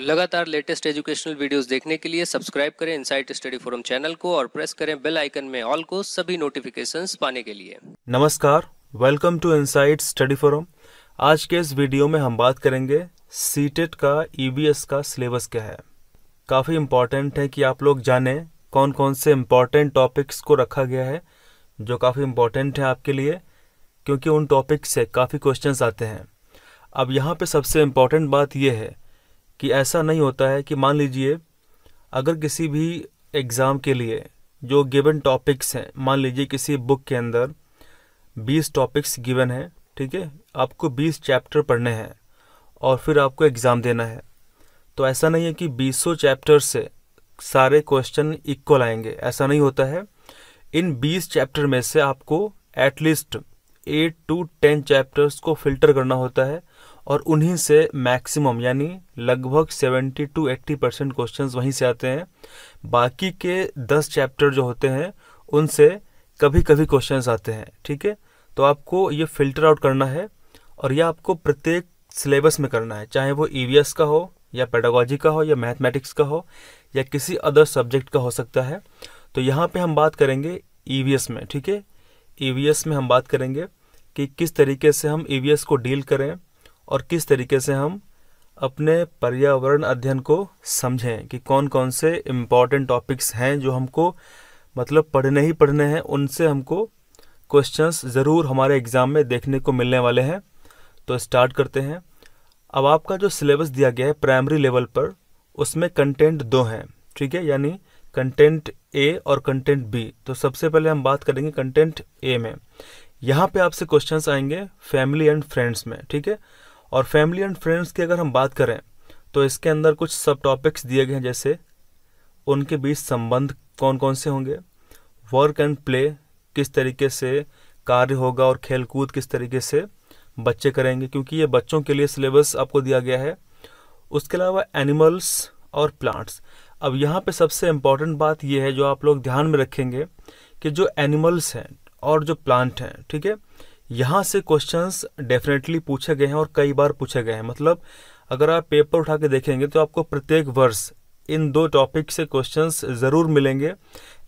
लगातार latest educational videos देखने के लिए सब्सक्राइब करें इनसाइट स्टडी फोरम चैनल को और प्रेस करें बेल आइकन में ऑल को सभी नोटिफिकेशंस पाने के लिए। नमस्कार welcome to insight study forum आज के इस वीडियो में हम बात करेंगे सीटेट का ईवीएस का सिलेबस क्या है? काफ़ी इंपॉर्टेंट है कि आप लोग जानें कौन कौन से इंपॉर्टेंट टॉपिक्स को रखा गया है, जो काफ़ी इंपॉर्टेंट है आपके लिए, क्योंकि उन टॉपिक से काफ़ी क्वेश्चन आते हैं। अब यहाँ पे सबसे इंपॉर्टेंट बात यह है कि ऐसा नहीं होता है कि मान लीजिए, अगर किसी भी एग्ज़ाम के लिए जो गिवन टॉपिक्स हैं, मान लीजिए किसी बुक के अंदर 20 टॉपिक्स गिवन हैं, ठीक है, आपको 20 चैप्टर पढ़ने हैं और फिर आपको एग्ज़ाम देना है तो ऐसा नहीं है कि बीसों चैप्टर से सारे क्वेश्चन इक्वल आएँगे। ऐसा नहीं होता है। इन 20 चैप्टर में से आपको at least eight to ten chapters को फ़िल्टर करना होता है। और उन्हीं से मैक्सिमम यानी लगभग 70 टू 80 परसेंट क्वेश्चन वहीं से आते हैं। बाकी के 10 चैप्टर जो होते हैं, उनसे कभी कभी क्वेश्चंस आते हैं, ठीक है? तो आपको ये फ़िल्टर आउट करना है और यह आपको प्रत्येक सिलेबस में करना है, चाहे वो ई e का हो, या पेडागोजी का हो, या मैथमेटिक्स का हो, या किसी अदर सब्जेक्ट का हो सकता है। तो यहाँ पे हम बात करेंगे ई e में, ठीक है? ई e में हम बात करेंगे कि किस तरीके से हम ईवीएस को डील करें। और किस तरीके से हम अपने पर्यावरण अध्ययन को समझें कि कौन कौन से इंपॉर्टेंट टॉपिक्स हैं जो हमको मतलब पढ़ने ही पढ़ने हैं, उनसे हमको क्वेश्चंस ज़रूर हमारे एग्ज़ाम में देखने को मिलने वाले हैं। तो स्टार्ट करते हैं। अब आपका जो सिलेबस दिया गया है प्राइमरी लेवल पर, उसमें कंटेंट दो हैं, ठीक है? यानी कंटेंट ए और कंटेंट बी तो सबसे पहले हम बात करेंगे कंटेंट ए में। यहाँ पे आपसे क्वेश्चंस आएँगे फैमिली एंड फ्रेंड्स में, ठीक है? और फैमिली एंड फ्रेंड्स की अगर हम बात करें तो इसके अंदर कुछ सब टॉपिक्स दिए गए हैं, जैसे उनके बीच संबंध कौन कौन से होंगे वर्क एंड प्ले किस तरीके से कार्य होगा और खेल कूद किस तरीके से बच्चे करेंगे, क्योंकि ये बच्चों के लिए सिलेबस आपको दिया गया है। उसके अलावा एनिमल्स और प्लांट्स अब यहाँ पे सबसे इंपॉर्टेंट बात यह है, जो आप लोग ध्यान में रखेंगे कि जो एनिमल्स हैं और जो प्लांट हैं, ठीक है यहाँ से क्वेश्चंस डेफिनेटली पूछे गए हैं और कई बार पूछे गए हैं। मतलब अगर आप पेपर उठा के देखेंगे तो आपको प्रत्येक वर्ष इन दो टॉपिक से क्वेश्चंस ज़रूर मिलेंगे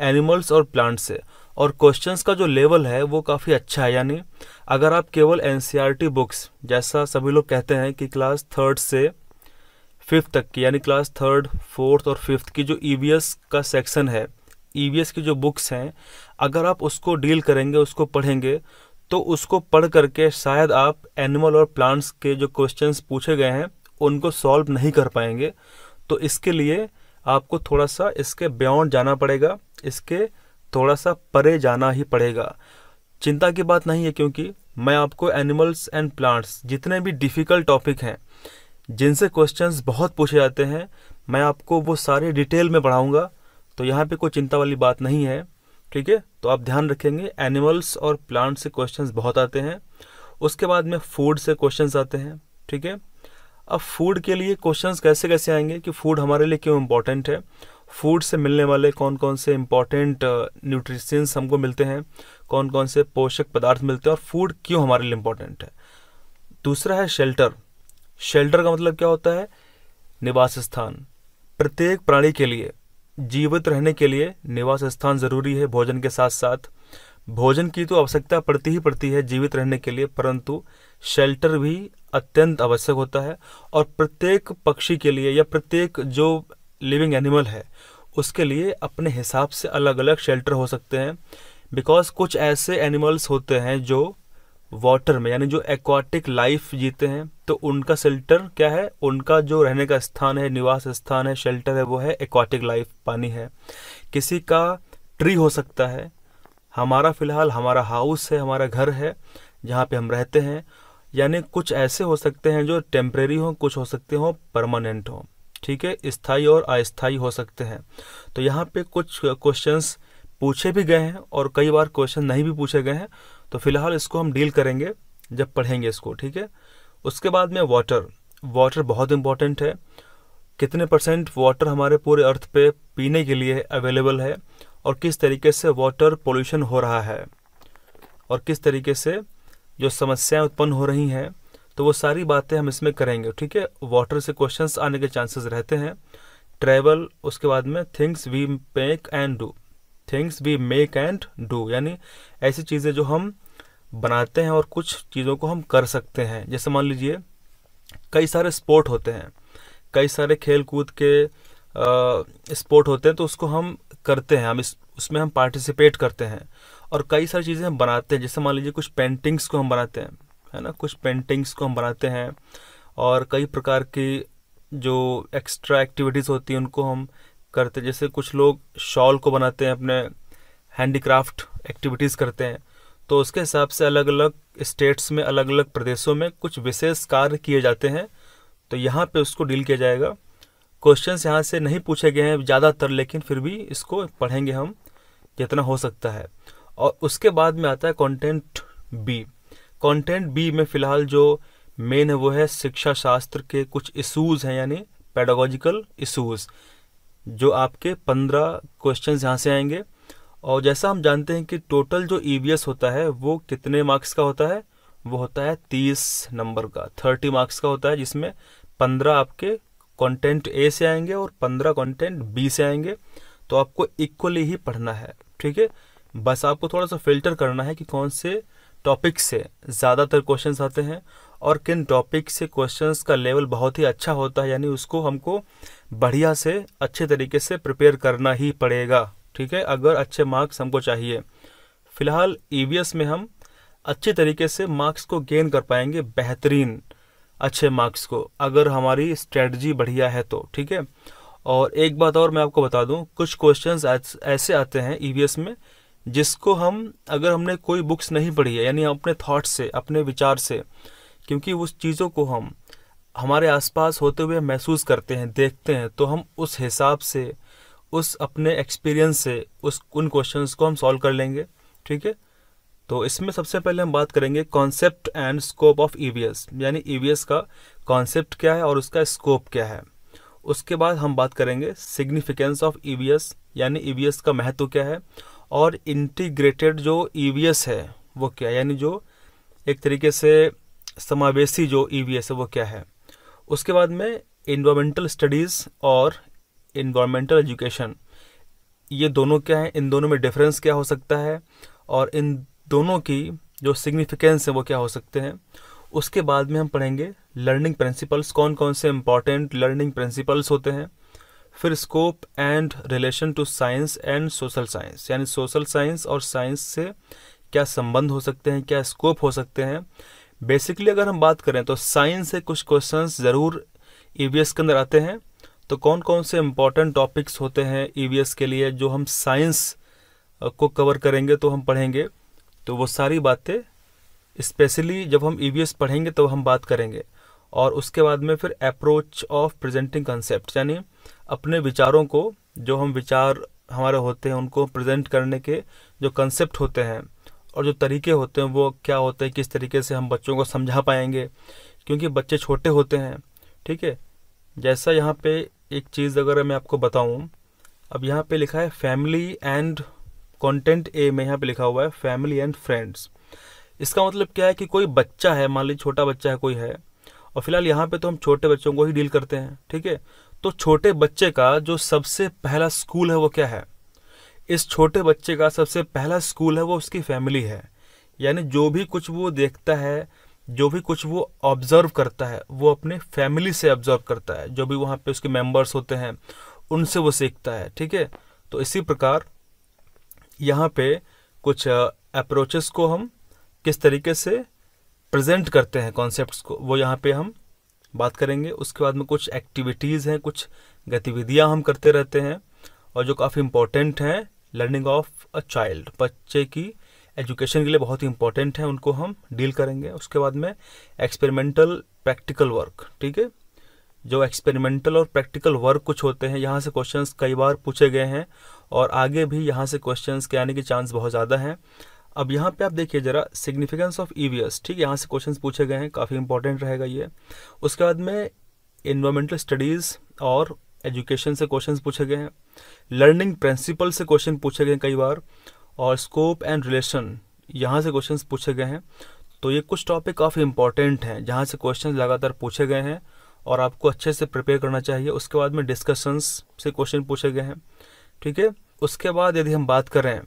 एनिमल्स और प्लांट से। और क्वेश्चंस का जो लेवल है, वो काफ़ी अच्छा है। यानी, अगर आप केवल एन बुक्स e जैसा सभी लोग कहते हैं कि क्लास थर्ड से फिफ्थ तक की, यानी क्लास थर्ड फोर्थ और फिफ्थ की जो ई e का सेक्शन है ई e की जो बुक्स हैं, अगर आप उसको डील करेंगे, उसको पढ़ेंगे तो उसको पढ़ करके शायद आप एनिमल और प्लांट्स के जो क्वेश्चंस पूछे गए हैं, उनको सॉल्व नहीं कर पाएँगे। तो इसके लिए आपको थोड़ा सा इसके बियॉन्ड जाना पड़ेगा, इसके थोड़ा सा परे जाना ही पड़ेगा। चिंता की बात नहीं है क्योंकि मैं आपको एनिमल्स एंड प्लांट्स जितने भी डिफ़िकल्ट टॉपिक हैं, जिनसे क्वेश्चंस बहुत पूछे जाते हैं, मैं आपको वो सारे डिटेल में पढ़ाऊँगा। तो यहाँ पे कोई चिंता वाली बात नहीं है, ठीक है? तो आप ध्यान रखेंगे एनिमल्स और प्लांट से क्वेश्चंस बहुत आते हैं। उसके बाद में फ़ूड से क्वेश्चंस आते हैं, ठीक है? अब फ़ूड के लिए क्वेश्चंस कैसे कैसे आएँगे कि फ़ूड हमारे लिए क्यों इम्पोर्टेंट है? फ़ूड से मिलने वाले कौन कौन से इंपॉर्टेंट न्यूट्रिशंस हमको मिलते हैं? कौन कौन से पोषक पदार्थ मिलते हैं? और फ़ूड क्यों हमारे लिए इम्पोर्टेंट है? दूसरा है शेल्टर शेल्टर का मतलब क्या होता है? निवास स्थान। प्रत्येक प्राणी के लिए जीवित रहने के लिए निवास स्थान ज़रूरी है भोजन के साथ साथ। भोजन की तो आवश्यकता पड़ती ही पड़ती है जीवित रहने के लिए, परंतु शेल्टर भी अत्यंत आवश्यक होता है और प्रत्येक पक्षी के लिए या प्रत्येक जो लिविंग एनिमल है, उसके लिए अपने हिसाब से अलग अलग शेल्टर हो सकते हैं। बिकॉज़ कुछ ऐसे एनिमल्स होते हैं जो वाटर में, यानी जो एक्वाटिक लाइफ जीते हैं तो उनका शेल्टर क्या है? उनका जो रहने का स्थान है, निवास स्थान है शेल्टर है, वो है एक्वाटिक लाइफ पानी है। किसी का ट्री हो सकता है। हमारा फ़िलहाल हमारा हाउस है, हमारा घर है, जहाँ पे हम रहते हैं। यानी कुछ ऐसे हो सकते हैं जो टेम्प्रेरी हो, कुछ हो सकते हो परमानेंट हो। ठीक है? स्थायी और अस्थाई हो सकते हैं। तो यहाँ पे कुछ क्वेश्चंस पूछे भी गए हैं और कई बार क्वेश्चन नहीं भी पूछे गए हैं। तो फ़िलहाल इसको हम डील करेंगे जब पढ़ेंगे इसको, ठीक है? उसके बाद में वाटर वाटर बहुत इंपॉर्टेंट है। कितने परसेंट वाटर हमारे पूरे अर्थ पे पीने के लिए अवेलेबल है और किस तरीके से वाटर पोल्यूशन हो रहा है और किस तरीके से जो समस्याएँ उत्पन्न हो रही हैं तो वो सारी बातें हम इसमें करेंगे, ठीक है? वाटर से क्वेश्चंस आने के चांसेस रहते हैं। ट्रैवल उसके बाद में things we make and do things we make and do यानी ऐसी चीज़ें जो हम बनाते हैं और कुछ चीज़ों को हम कर सकते हैं। जैसे मान लीजिए, कई सारे स्पोर्ट होते हैं। कई सारे खेल कूद के स्पोर्ट होते हैं तो उसको हम करते हैं। हम इस, उसमें हम पार्टिसिपेट करते हैं और कई सारी चीज़ें हम बनाते हैं। जैसे मान लीजिए, कुछ पेंटिंग्स को हम बनाते हैं, है ना? कुछ पेंटिंग्स को हम बनाते हैं और कई प्रकार की जो एक्स्ट्रा एक्टिविटीज़ होती हैं, उनको हम करते हैं। जैसे कुछ लोग शॉल को बनाते हैं, अपने हैंडीक्राफ्ट एक्टिविटीज़ करते हैं। तो उसके हिसाब से अलग अलग स्टेट्स में अलग अलग प्रदेशों में कुछ विशेष कार्य किए जाते हैं। तो यहाँ पे उसको डील किया जाएगा। क्वेश्चन यहाँ से नहीं पूछे गए हैं ज़्यादातर, लेकिन फिर भी इसको पढ़ेंगे हम, जितना हो सकता है। और उसके बाद में आता है कंटेंट बी कंटेंट बी में फ़िलहाल जो मेन है वो है शिक्षा शास्त्र के कुछ इशूज़ हैं, यानी पेडागोजिकल इशूज़ जो आपके पंद्रह क्वेश्चन यहाँ से आएँगे। और जैसा हम जानते हैं कि टोटल जो ई e होता है, वो कितने मार्क्स का होता है? वो होता है तीस नंबर का थर्टी मार्क्स का होता है, जिसमें पंद्रह आपके कंटेंट ए से आएँगे और पंद्रह कंटेंट बी से आएँगे। तो आपको इक्वली ही पढ़ना है, ठीक है? बस आपको थोड़ा सा फ़िल्टर करना है कि कौन से टॉपिक से ज़्यादातर क्वेश्चंस आते हैं और किन टॉपिक से क्वेश्चंस का लेवल बहुत ही अच्छा होता है, यानी उसको हमको बढ़िया से अच्छे तरीके से प्रिपेयर करना ही पड़ेगा। ठीक है? अगर अच्छे मार्क्स हमको चाहिए। फ़िलहाल ई e में हम अच्छे तरीके से मार्क्स को गेन कर पाएँगे, बेहतरीन अच्छे मार्क्स को। अगर हमारी स्ट्रेटजी बढ़िया है तो ठीक है? और एक बात और मैं आपको बता दूँ, कुछ क्वेश्चंस ऐसे आते हैं ई e में, जिसको हम, अगर हमने कोई बुक्स नहीं पढ़ी है, यानी अपने थॉट से, अपने विचार से, क्योंकि उस चीज़ों को हम, हमारे आसपास होते हुए महसूस करते हैं, देखते हैं तो हम उस हिसाब से उस अपने एक्सपीरियंस से, उस, उन क्वेश्चंस को हम सॉल्व कर लेंगे, ठीक है? तो इसमें सबसे पहले हम बात करेंगे concept and scope of EVS यानी ईवीएस का कॉन्सेप्ट क्या है और उसका स्कोप क्या है। उसके बाद हम बात करेंगे सिग्निफिकेंस ऑफ़ ईवीएस यानी ईवीएस का महत्व क्या है और इंटीग्रेटेड जो ईवीएस है, वो क्या यानी जो एक तरीके से समावेशी जो ईवीएस है, वो क्या है? उसके बाद में इन्वामेंटल स्टडीज़ और इन्वामेंटल एजुकेशन ये दोनों क्या है? इन दोनों में डिफरेंस क्या हो सकता है? और इन दोनों की जो सिग्निफिकेंस है, वो क्या हो सकते हैं? उसके बाद में हम पढ़ेंगे लर्निंग प्रिंसिपल्स कौन कौन से इंपॉर्टेंट लर्निंग प्रिंसिपल्स होते हैं। फिर scope and relation to science and social science यानी सोशल साइंस और साइंस से क्या संबंध हो सकते हैं, क्या स्कोप हो सकते हैं। बेसिकली अगर हम बात करें तो साइंस से कुछ क्वेश्चंस ज़रूर ई के अंदर आते हैं। तो कौन कौन से इंपॉर्टेंट टॉपिक्स होते हैं ई e के लिए जो हम साइंस को कवर करेंगे तो हम पढ़ेंगे? तो वो सारी बातें स्पेशली जब हम ई e पढ़ेंगे तो हम बात करेंगे। और उसके बाद में फिर अप्रोच ऑफ़ प्रेजेंटिंग कंसेप्ट यानी अपने विचारों को, जो हम विचार हमारे होते हैं, उनको प्रेजेंट करने के जो कंसेप्ट होते हैं और जो तरीके होते हैं, वो क्या होते हैं, किस तरीके से हम बच्चों को समझा पाएँगे? क्योंकि बच्चे छोटे होते हैं, ठीक है? जैसा यहाँ पे एक चीज़ अगर मैं आपको बताऊँ, अब यहाँ पे लिखा है फैमिली एंड कंटेंट ए में यहाँ पे लिखा हुआ है फैमिली एंड फ्रेंड्स इसका मतलब क्या है कि कोई बच्चा है, मान लीजिए छोटा बच्चा है, कोई है, और फ़िलहाल यहाँ पे तो हम छोटे बच्चों को ही डील करते हैं, ठीक है? तो छोटे बच्चे का जो सबसे पहला स्कूल है वो क्या है? इस छोटे बच्चे का सबसे पहला स्कूल है वो उसकी फैमिली है. यानी जो भी कुछ वो देखता है जो भी कुछ वो ऑब्ज़र्व करता है, वो अपने फैमिली से ऑब्ज़र्व करता है। जो भी वहाँ पे उसके मेंबर्स होते हैं, उनसे वो सीखता है, ठीक है? तो इसी प्रकार यहाँ पे कुछ अप्रोचेस को हम किस तरीके से प्रेजेंट करते हैं कॉन्सेप्ट्स को, वो यहाँ पे हम बात करेंगे। उसके बाद में कुछ एक्टिविटीज़ हैं, कुछ गतिविधियाँ हम करते रहते हैं और जो काफ़ी इम्पोर्टेंट हैं लर्निंग ऑफ़ अ चाइल्ड बच्चे की एजुकेशन के लिए बहुत ही इंपॉर्टेंट है, उनको हम डील करेंगे। उसके बाद में एक्सपेरिमेंटल प्रैक्टिकल वर्क ठीक है? जो एक्सपेरिमेंटल और प्रैक्टिकल वर्क कुछ होते हैं, यहाँ से क्वेश्चंस कई बार पूछे गए हैं और आगे भी यहाँ से क्वेश्चंस के आने के चांस बहुत ज़्यादा हैं। अब यहाँ पे आप देखिए ज़रा सिग्निफिकेंस ऑफ़ ई ठीक है? यहाँ से क्वेश्चंस पूछे गए हैं, काफ़ी इंपॉर्टेंट रहेगा ये। उसके बाद में इन्वामेंटल स्टडीज़ और एजुकेशन से क्वेश्चंस पूछे गए हैं। लर्निंग प्रिंसिपल से क्वेश्चन पूछे गए कई बार। और स्कोप एंड रिलेशन यहाँ से क्वेश्चन पूछे गए हैं। तो ये कुछ टॉपिक काफ़ी इंपॉर्टेंट हैं, जहाँ से क्वेश्चन लगातार पूछे गए हैं और आपको अच्छे से प्रिपेयर करना चाहिए। उसके बाद में डिस्कशंस से क्वेश्चन पूछे गए हैं, ठीक है? उसके बाद यदि हम बात करें,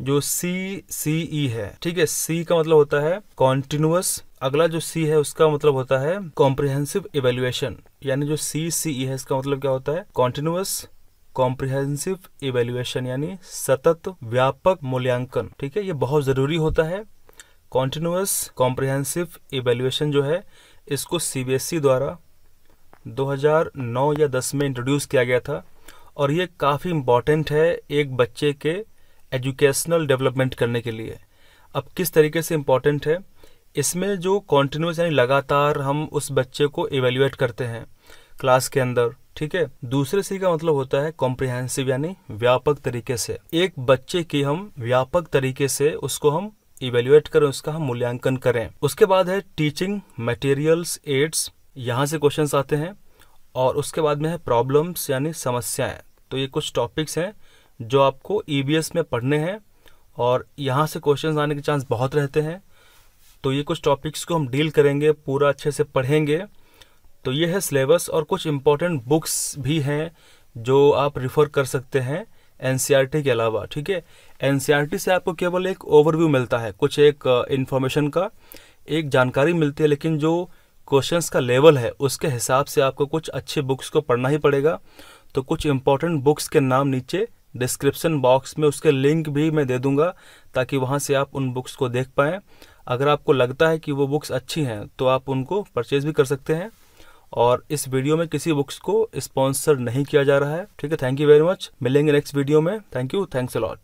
जो सी सी ई है, ठीक है? सी का मतलब होता है कॉन्टिन्यूस अगला जो सी है उसका मतलब होता है कॉम्प्रिहेंसिव इवेल्युएशन यानी जो सी सी ई है इसका मतलब क्या होता है? कॉन्टिन्यूस कॉम्प्रिहेंसिव इवेल्युएशन यानी सतत व्यापक मूल्यांकन। ठीक है? ये बहुत ज़रूरी होता है। कॉन्टिन्यूस कॉम्प्रिहेंसिव इवेल्युएशन जो है, इसको सीबीएसई e द्वारा 2009 या 10 में इंट्रोड्यूस किया गया था और ये काफ़ी इंपॉर्टेंट है एक बच्चे के एजुकेशनल डेवलपमेंट करने के लिए। अब किस तरीके से इंपॉर्टेंट है? इसमें जो कॉन्टिन्यूस यानी लगातार हम उस बच्चे को इवेल्युएट करते हैं क्लास के अंदर, ठीक है? दूसरे सी का मतलब होता है कॉम्प्रिहेंसिव यानी व्यापक तरीके से। एक बच्चे की हम व्यापक तरीके से उसको हम इवेल्युएट करें, उसका हम मूल्यांकन करें। उसके बाद है टीचिंग मटेरियल्स एड्स यहाँ से क्वेश्चन आते हैं। और उसके बाद में है प्रॉब्लम्स यानी समस्याएँ। तो ये कुछ टॉपिक्स हैं जो आपको ईबीएस e में पढ़ने हैं और यहाँ से क्वेश्चन आने के चांस बहुत रहते हैं। तो ये कुछ टॉपिक्स को हम डील करेंगे, पूरा अच्छे से पढ़ेंगे। तो ये है सिलेबस और कुछ इम्पोर्टेंट बुक्स भी हैं जो आप रिफ़र कर सकते हैं एन e के अलावा, ठीक है? एन e से आपको केवल एक ओवरव्यू मिलता है, कुछ एक इन्फॉर्मेशन का, एक जानकारी मिलती है, लेकिन जो क्वेश्चंस का लेवल है, उसके हिसाब से आपको कुछ अच्छे बुक्स को पढ़ना ही पड़ेगा। तो कुछ इंपॉर्टेंट बुक्स के नाम नीचे डिस्क्रिप्शन बॉक्स में उसके लिंक भी मैं दे दूँगा, ताकि वहाँ से आप उन बुक्स को देख पाएँ। अगर आपको लगता है कि वो बुक्स अच्छी हैं तो आप उनको परचेज भी कर सकते हैं। और इस वीडियो में किसी बुक्स को स्पॉन्सर नहीं किया जा रहा है। ठीक है थैंक यू वेरी मच मिलेंगे नेक्स्ट वीडियो में। Thank you thanks a lot